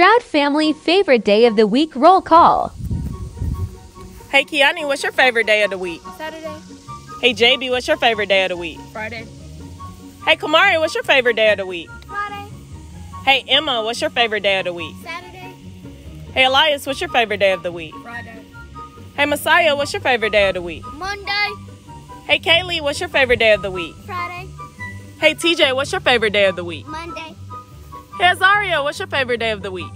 Stroud family favorite day of the week roll call. Hey Kiani, what's your favorite day of the week? Saturday. Hey JB, what's your favorite day of the week? Friday. Hey Kamari, what's your favorite day of the week? Friday. Hey Emma, what's your favorite day of the week? Saturday. Hey Elias, what's your favorite day of the week? Friday. Hey Messiah, what's your favorite day of the week? Monday. Hey Kaylee, what's your favorite day of the week? Friday. Hey TJ, what's your favorite day of the week? Monday. Azaria, what's your favorite day of the week?